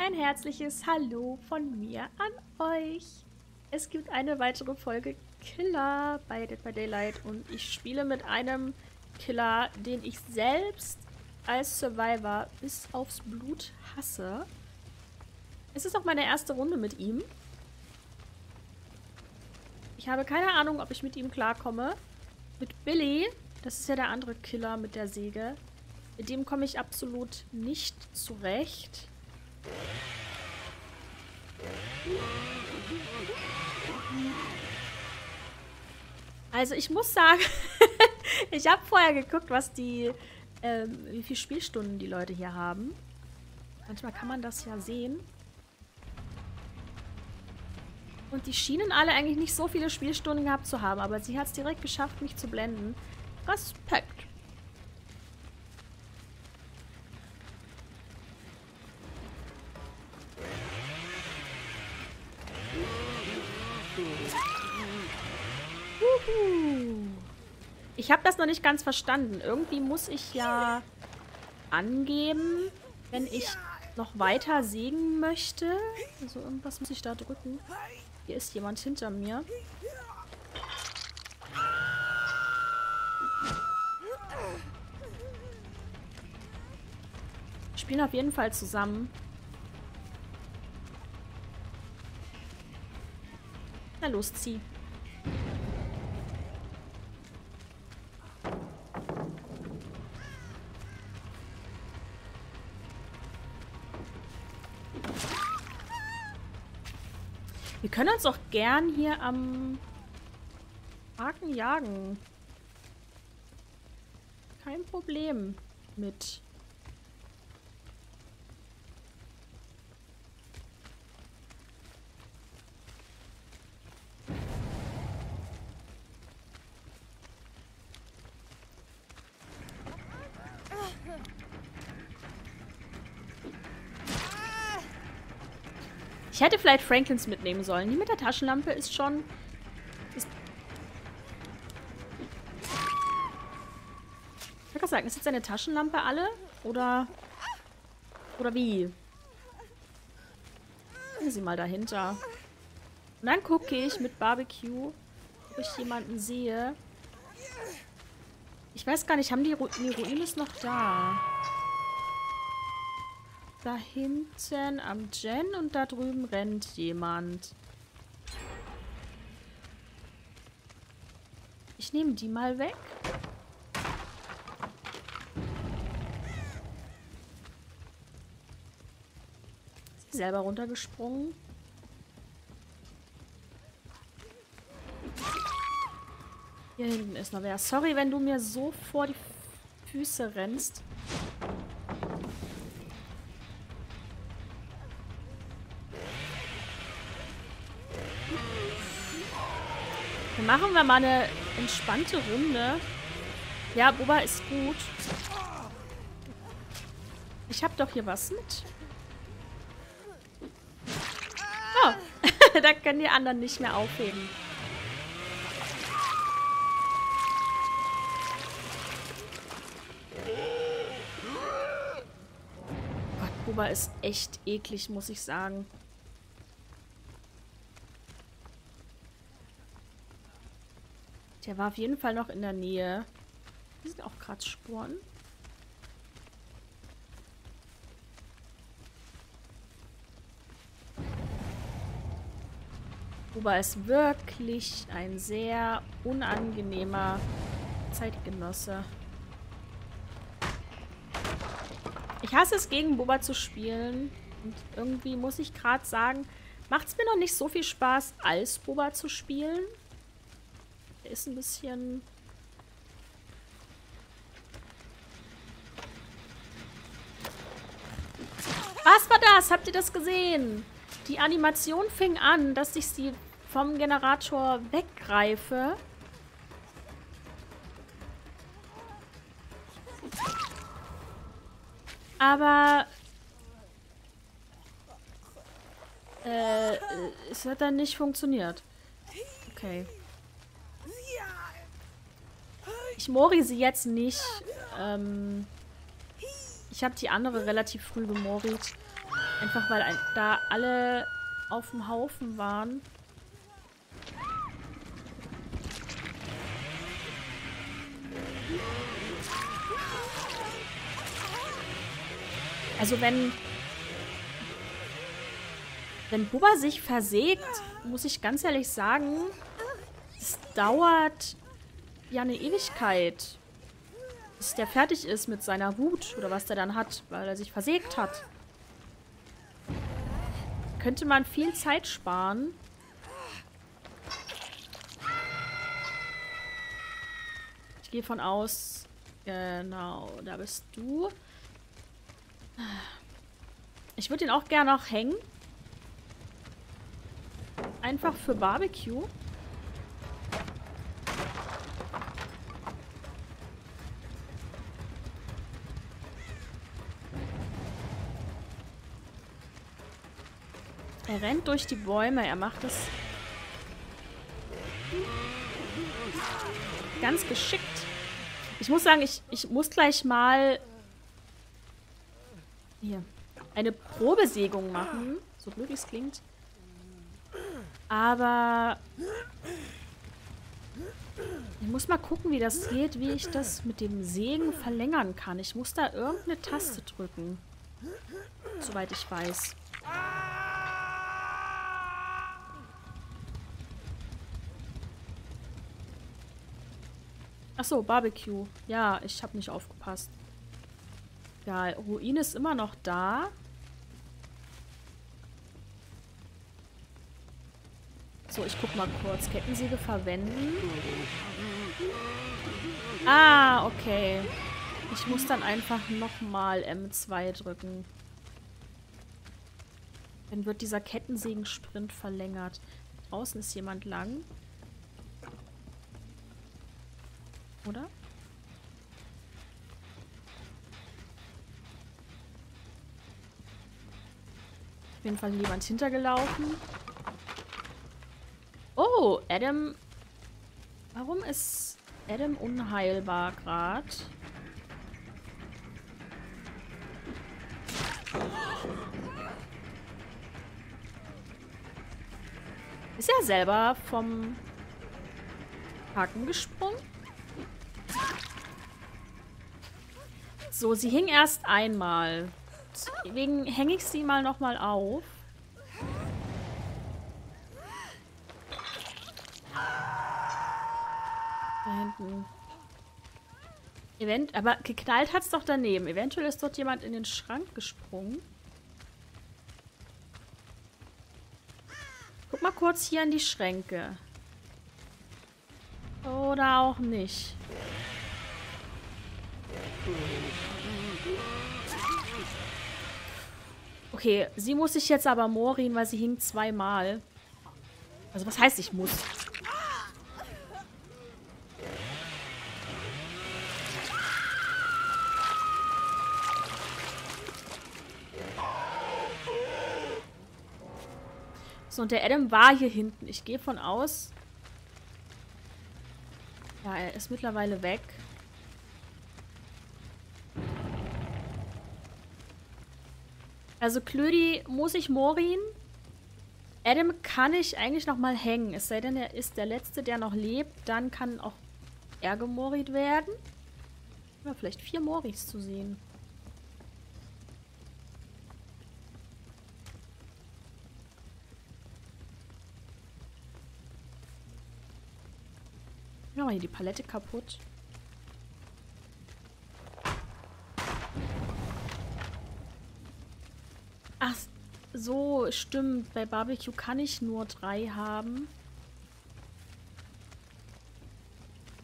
Ein herzliches Hallo von mir an euch. Es gibt eine weitere Folge Killer bei Dead by Daylight und ich spiele mit einem Killer, den ich selbst als Survivor bis aufs Blut hasse. Es ist auch meine erste Runde mit ihm. Ich habe keine Ahnung, ob ich mit ihm klarkomme. Mit Billy, das ist ja der andere Killer mit der Säge, mit dem komme ich absolut nicht zurecht. Also ich muss sagen, ich habe vorher geguckt, was die, ähm, wie viele Spielstunden die Leute hier haben. Manchmal kann man das ja sehen. Und die schienen alle eigentlich nicht so viele Spielstunden gehabt zu haben, aber sie hat es direkt geschafft, mich zu blenden. Respekt. Ich habe das noch nicht ganz verstanden. Irgendwie muss ich ja angeben, wenn ich noch weiter sägen möchte. Also irgendwas muss ich da drücken. Hier ist jemand hinter mir. Wir spielen auf jeden Fall zusammen. Na los, zieh. Können uns auch gern hier am Haken jagen. Kein Problem mit. Ich hätte vielleicht Franklins mitnehmen sollen. Die mit der Taschenlampe ist schon... Ist ich kann sagen, ist jetzt seine Taschenlampe alle? Oder... Oder wie? Gucken Sie mal dahinter. Und dann gucke ich mit Barbecue, ob ich jemanden sehe. Ich weiß gar nicht, haben die, Ru die Ruine ist noch da? Da hinten am Gen und da drüben rennt jemand. Ich nehme die mal weg. Ist sie selber runtergesprungen? Hier hinten ist noch wer. Sorry, wenn du mir so vor die Füße rennst. Machen wir mal eine entspannte Runde. Ja, Boba ist gut. Ich habe doch hier was mit. Oh, da können die anderen nicht mehr aufheben. Gott, Boba ist echt eklig, muss ich sagen. Der war auf jeden Fall noch in der Nähe. Hier sind auch Kratzspuren. Kuba ist wirklich ein sehr unangenehmer Zeitgenosse. Ich hasse es, gegen Boba zu spielen. Und irgendwie muss ich gerade sagen, macht es mir noch nicht so viel Spaß, als Boba zu spielen. Der ist ein bisschen... Was war das? Habt ihr das gesehen? Die Animation fing an, dass ich sie vom Generator weggreife. Aber... Äh, es hat dann nicht funktioniert. Okay. Ich mori sie jetzt nicht. Ähm, Ich habe die andere relativ früh gemordet. Einfach weil da alle auf dem Haufen waren. Also wenn... Wenn Bubba sich versägt, muss ich ganz ehrlich sagen, es dauert ja eine Ewigkeit, bis der fertig ist mit seiner Wut oder was der dann hat, weil er sich versägt hat. Könnte man viel Zeit sparen. Ich gehe von aus, genau, da bist du. Ich würde ihn auch gerne noch hängen. Einfach für Barbecue. Er rennt durch die Bäume. Er macht es ganz geschickt. Ich muss sagen, ich, ich muss gleich mal hier eine Probesägung machen. So blöd es klingt. Aber ich muss mal gucken, wie das geht, wie ich das mit dem Sägen verlängern kann. Ich muss da irgendeine Taste drücken. Soweit ich weiß. Achso, Barbecue. Ja, ich habe nicht aufgepasst. Ja, Ruin ist immer noch da. So, ich guck mal kurz. Kettensäge verwenden. Ah, okay. Ich muss dann einfach nochmal M2 drücken. Dann wird dieser Kettensägen-Sprint verlängert. Draußen ist jemand lang. Oder? Auf jeden Fall jemand hintergelaufen. Oh, Adam. Warum ist Adam unheilbar gerade? Ist er selber vom Haken gesprungen? So, sie hing erst einmal. Deswegen hänge ich sie mal nochmal auf. Da hinten. Event aber geknallt hat es doch daneben. Eventuell ist dort jemand in den Schrank gesprungen. Guck mal kurz hier in die Schränke. Oder auch nicht. Okay, sie muss sich jetzt aber morin, weil sie hing zweimal. Also was heißt ich muss? So, und der Adam war hier hinten. Ich gehe von aus... Ja, er ist mittlerweile weg. Also Klödi muss ich Morin. Adam kann ich eigentlich noch mal hängen. Es sei denn, er ist der Letzte, der noch lebt. Dann kann auch er gemorit werden. Ja, vielleicht vier Moris zu sehen. Ja, mal hier die Palette kaputt. Ach, so, stimmt. Bei Barbecue kann ich nur drei haben.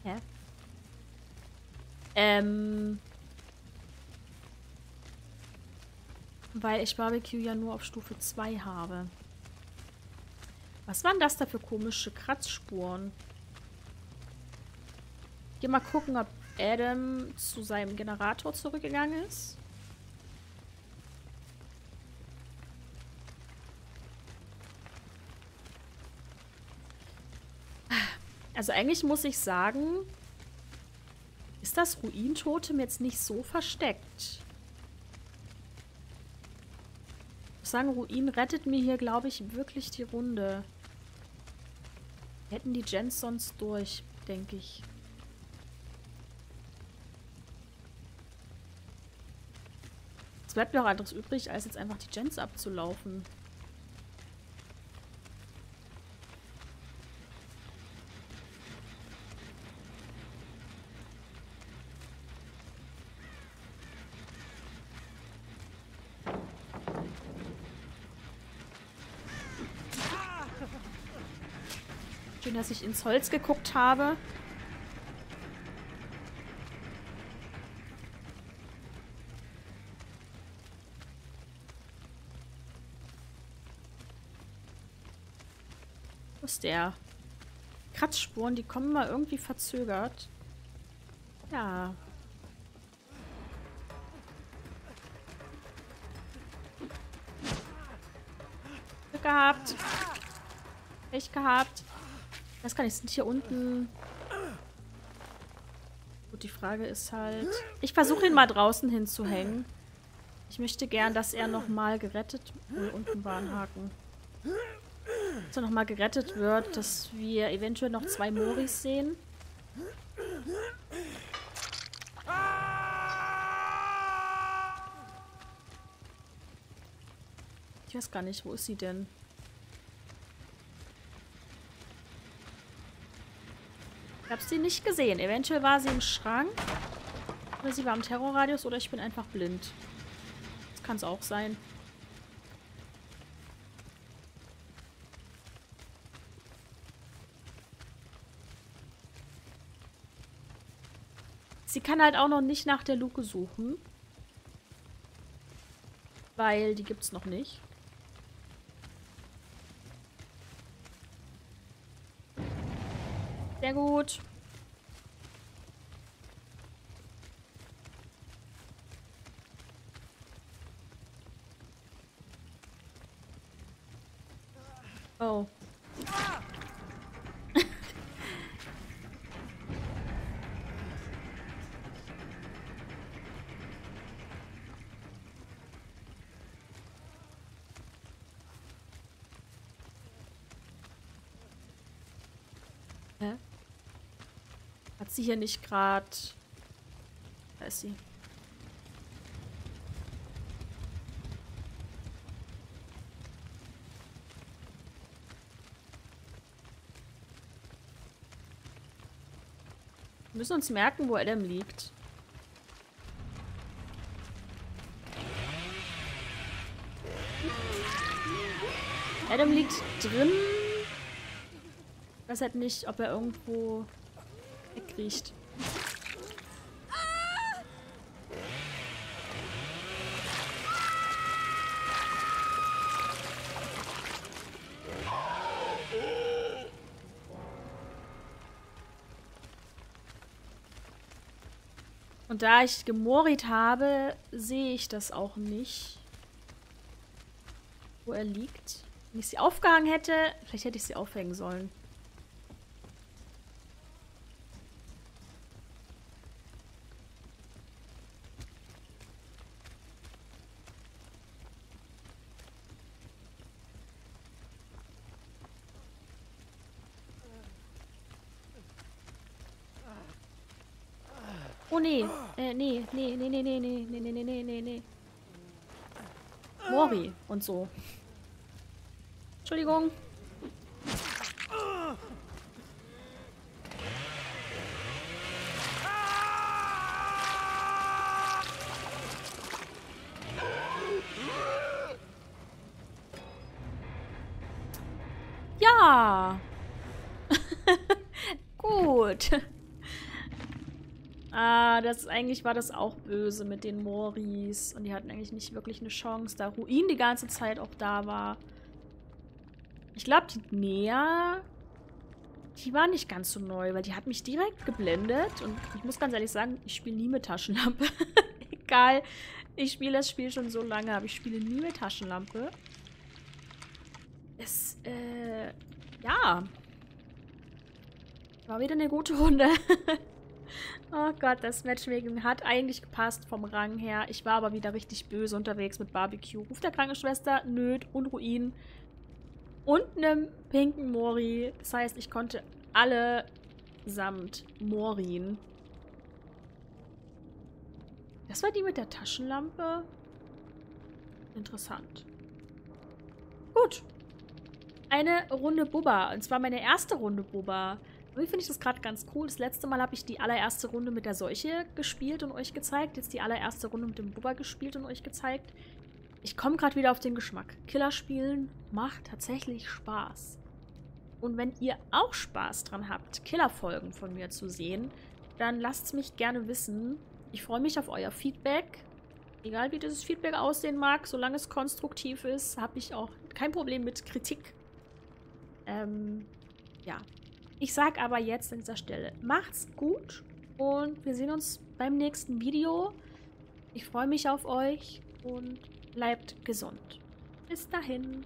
Hä? Ähm. Weil ich Barbecue ja nur auf Stufe 2 habe. Was waren das da für komische Kratzspuren? Geh mal gucken, ob Adam zu seinem Generator zurückgegangen ist. Also eigentlich muss ich sagen, ist das Ruintotem jetzt nicht so versteckt. Ich muss sagen, Ruin rettet mir hier, glaube ich, wirklich die Runde. Hätten die Gens sonst durch, denke ich. Es bleibt mir auch anderes übrig, als jetzt einfach die Gens abzulaufen. Dass ich ins Holz geguckt habe. Wo ist der? Kratzspuren, die kommen mal irgendwie verzögert. Ja. Glück gehabt. Echt gehabt. Ich weiß gar nicht, sind hier unten... Gut, die Frage ist halt... Ich versuche ihn mal draußen hinzuhängen. Ich möchte gern, dass er nochmal gerettet... Oh, unten war ein Haken. Dass er nochmal gerettet wird, dass wir eventuell noch zwei Moris sehen. Ich weiß gar nicht, wo ist sie denn? Habe sie nicht gesehen. Eventuell war sie im Schrank. Oder sie war im Terrorradius oder ich bin einfach blind. Das kann es auch sein. Sie kann halt auch noch nicht nach der Luke suchen. Weil die gibt es noch nicht. Gut. Oh. Hat sie hier nicht gerade... Da ist sie. Wir müssen uns merken, wo Adam liegt. Adam liegt drin. Ich weiß halt nicht, ob er irgendwo wegriecht. Und da ich gemorit habe, sehe ich das auch nicht. Wo er liegt. Wenn ich sie aufgehangen hätte, vielleicht hätte ich sie aufhängen sollen. Oh nee. Äh, nee, nee, nee, nee, nee, nee, nee, nee, nee, nee, nee, nee. Mori und so. Entschuldigung. Ja. Gut. Ah, das eigentlich war das auch böse mit den Moris. Und die hatten eigentlich nicht wirklich eine Chance, da Ruin die ganze Zeit auch da war. Ich glaube, die Nea, die war nicht ganz so neu, weil die hat mich direkt geblendet. Und ich muss ganz ehrlich sagen, ich spiele nie mit Taschenlampe. Egal, ich spiele das Spiel schon so lange, aber ich spiele nie mit Taschenlampe. Es, äh, ja. War wieder eine gute Runde. Oh Gott, das Matchmaking hat eigentlich gepasst vom Rang her. Ich war aber wieder richtig böse unterwegs mit Barbecue. Ruf der Krankenschwester, Nöt und Ruin. Und einem pinken Mori. Das heißt, ich konnte alle samt Morin. Das war die mit der Taschenlampe. Interessant. Gut. Eine Runde Bubba. Und zwar meine erste Runde Bubba. Irgendwie finde ich das gerade ganz cool. Das letzte Mal habe ich die allererste Runde mit der Seuche gespielt und euch gezeigt. Jetzt die allererste Runde mit dem Bubba gespielt und euch gezeigt. Ich komme gerade wieder auf den Geschmack. Killer spielen macht tatsächlich Spaß. Und wenn ihr auch Spaß dran habt, Killer-Folgen von mir zu sehen, dann lasst es mich gerne wissen. Ich freue mich auf euer Feedback. Egal wie dieses Feedback aussehen mag, solange es konstruktiv ist, habe ich auch kein Problem mit Kritik. Ähm, ja, ich sage aber jetzt an dieser Stelle, macht's gut und wir sehen uns beim nächsten Video. Ich freue mich auf euch und bleibt gesund. Bis dahin.